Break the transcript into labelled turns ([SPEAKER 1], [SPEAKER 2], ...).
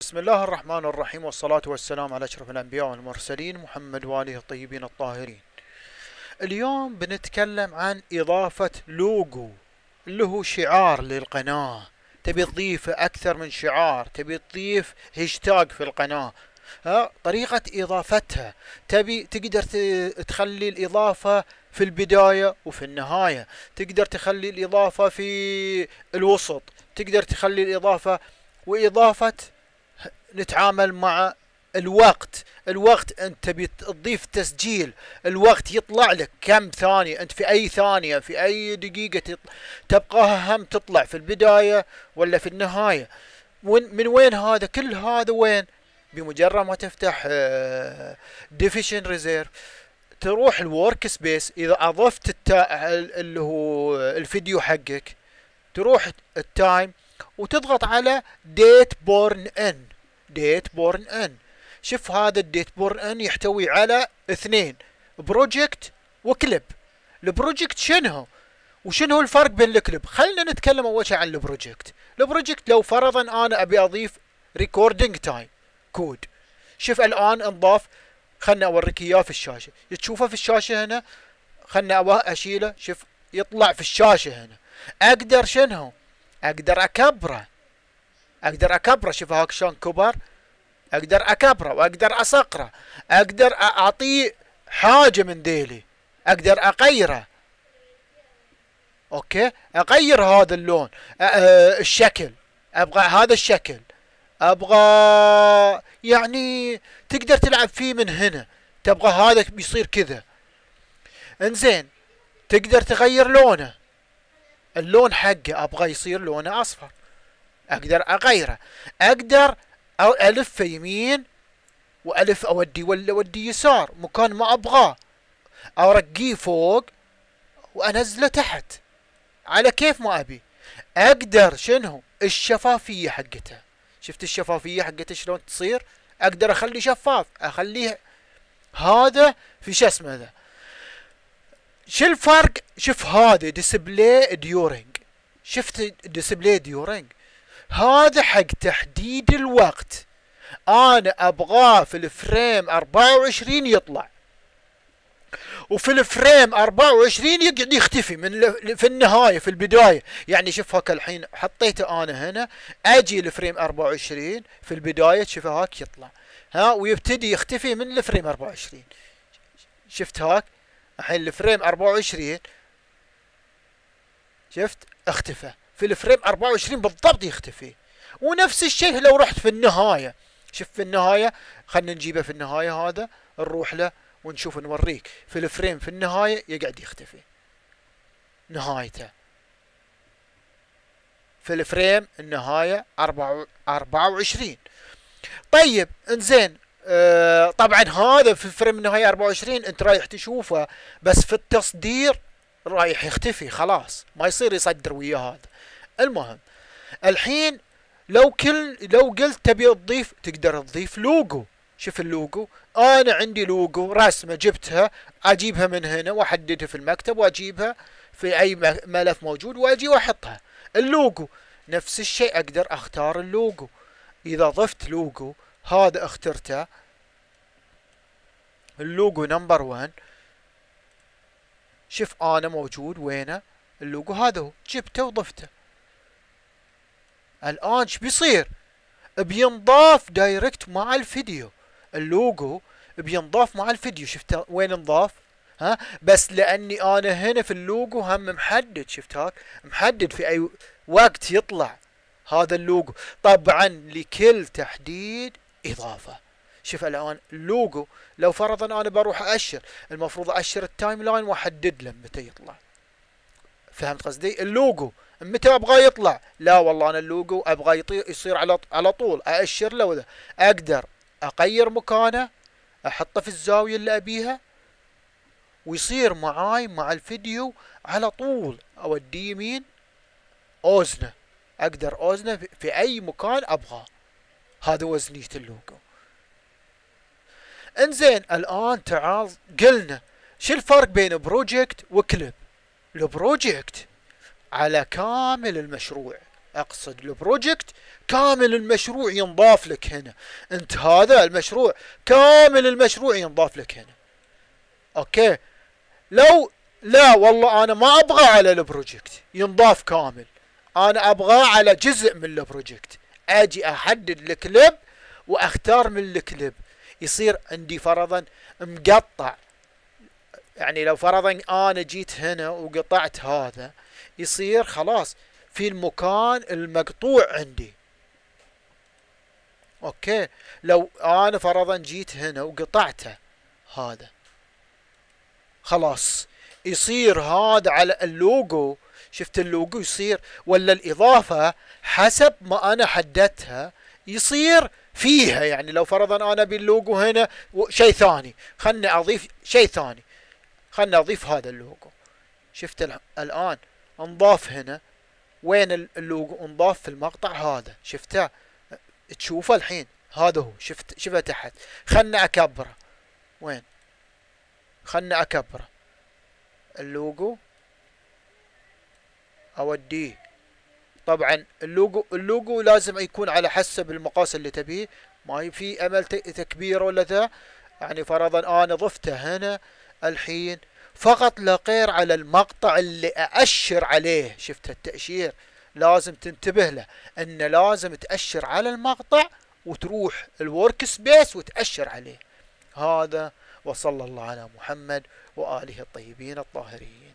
[SPEAKER 1] بسم الله الرحمن الرحيم والصلاة والسلام على أشرف الأنبياء والمرسلين محمد وآله الطيبين الطاهرين. اليوم بنتكلم عن إضافة لوجو اللي هو شعار للقناة. تبي تضيف أكثر من شعار تبي تضيف هاشتاج في القناة. ها طريقة إضافتها. تبي تقدر تخلي الإضافة في البداية وفي النهاية. تقدر تخلي الإضافة في الوسط. تقدر تخلي الإضافة وإضافة نتعامل مع الوقت. الوقت أنت تبي تضيف تسجيل. الوقت يطلع لك كم ثانية. أنت في أي ثانية في أي دقيقة تبقاها هم تطلع في البداية ولا في النهاية. من وين هذا؟ كل هذا وين؟ بمجرد ما تفتح ديفيشن آه، Resolve تروح ال workspace إذا أضفت التا... اللي هو الفيديو حقك تروح ال time وتضغط على data burn-in data burn-in شوف هذا ال data burn-in يحتوي على اثنين. project و clip ال project شنو؟ وشنو الفرق بين الكليب خلينا نتكلم أول شيء عن ال project ال project لو فرضا أنا أبي أضيف recording timecode شوف الآن انضاف. خلنا أوريك إياه في الشاشة. تشوفه في الشاشة هنا؟ خلنا أشيله. شوف يطلع في الشاشة هنا. أقدر شنو؟ أقدر أكبره. أقدر أكبره شوف هاك شلون كبر. أقدر أكبره وأقدر اصقره أقدر اعطيه حاجة من ديلي أقدر أغيره. أوكي؟ أغير هذا اللون. الشكل. أبغى هذا الشكل. أبغى يعني تقدر تلعب فيه من هنا. تبغى هذا بيصير كذا. إنزين تقدر تغير لونه. اللون حقه أبغى يصير لونه أصفر. أقدر أغيره. أقدر ألف يمين وألف أودي ولا أودي يسار مكان ما أبغاه. أرقيه فوق وأنزله تحت. على كيف ما أبي. أقدر شنو؟ الشفافية حقته. شفت الشفافية حقته شلون تصير؟ أقدر أخليه شفاف أخليه هذا في شو اسمه ذا شو الفرق؟ شوف هذا display during شفت display during هذا حق تحديد الوقت. أنا ابغاه في ال frame 24 يطلع. وفي ال frame 24 يقعد يختفي من في النهاية في البداية. يعني شوف هاك الحين حطيته أنا هنا أجي ال frame 24 في البداية شوف هاك يطلع. ها ويبتدي يختفي من ال frame 24 شفت هاك؟ الحين ال frame 24 شفت؟ اختفى. في ال frame 24 بالضبط يختفي. ونفس الشيء لو رحت في النهاية. شوف في النهاية خلنا نجيبه في النهاية هذا نروح له ونشوف نوريك في ال frame في النهاية يقعد يختفي. نهايته. في ال frame النهاية أربعة وعشرين. طيب انزين آه طبعا هذا في frame النهاية 24 أنت رايح تشوفه بس في التصدير رايح يختفي خلاص ما يصير يصدر ويا هذا. المهم الحين لو كل لو قلت تبي تضيف تقدر تضيف لوجو. شوف اللوجو. أنا عندي لوجو رسمة جبتها أجيبها من هنا وأحددها في المكتب وأجيبها في أي ملف موجود وأجي وأحطها. اللوجو نفس الشيء أقدر أختار اللوجو. إذا ضفت لوجو هذا اخترته. ال logo number 1 شوف أنا موجود وينه؟ اللوجو هذا هو جبته وضفته. الآن إيش بيصير؟ بينضاف direct مع الفيديو. اللوجو بينضاف مع الفيديو. شفت وين انضاف ها؟ بس لأني أنا هنا في اللوجو هم محدد. شفت هاك محدد في أي وقت يطلع. هذا اللوجو طبعا لكل تحديد إضافة. شوف الآن اللوجو لو فرضا أنا بروح اشر المفروض اشر ال timeline وأحدد له متى يطلع. فهمت قصدي؟ اللوجو متى أبغى يطلع؟ لا والله أنا اللوجو أبغى يصير على على طول أأشر له وذا. أقدر اغير مكانه أحطه في الزاوية اللي أبيها ويصير معاي مع الفيديو على طول. أوديه يمين أوزنه. أقدر أوزنه في أي مكان أبغاه. هذا وزنية اللوجو. انزين الآن تعال قلنا شو الفرق بين project و clip؟ ال project على كامل المشروع. أقصد ال project كامل المشروع ينضاف لك هنا. أنت هذا المشروع كامل المشروع ينضاف لك هنا. okay؟ لو لا والله أنا ما أبغى على ال project. ينضاف كامل. أنا ابغاه على جزء من ال project. أجي أحدد الكليب وأختار من الكليب. يصير عندي فرضا مقطع. يعني لو فرضا أنا جيت هنا وقطعت هذا يصير خلاص في المكان المقطوع عندي. okay؟ لو أنا فرضا جيت هنا وقطعته هذا خلاص يصير هذا على اللوجو. شفت اللوجو يصير؟ ولا الإضافة حسب ما أنا حددتها يصير فيها يعني لو فرضا أنا باللوجو هنا شيء ثاني خلني أضيف شيء ثاني. خلني أضيف هذا اللوجو. شفت الآن أنضاف هنا. وين اللوجو؟ أنضاف في المقطع هذا. شفته؟ تشوفه الحين. هذا هو. شفت شفته تحت. خلنا أكبره. وين؟ خلنا أكبره. اللوجو اوديه طبعا ال logo ال logo لازم يكون على حسب المقاس اللي تبيه. ما في أمل تكبير ولا ذا؟ يعني فرضا أنا ضفته هنا الحين فقط لا غير على المقطع اللي أأشر عليه. شفت التأشير؟ لازم تنتبه له أن لازم تأشر على المقطع وتروح ال workspace وتأشر عليه. هذا وصلى الله على محمد وآله الطيبين الطاهرين.